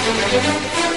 Música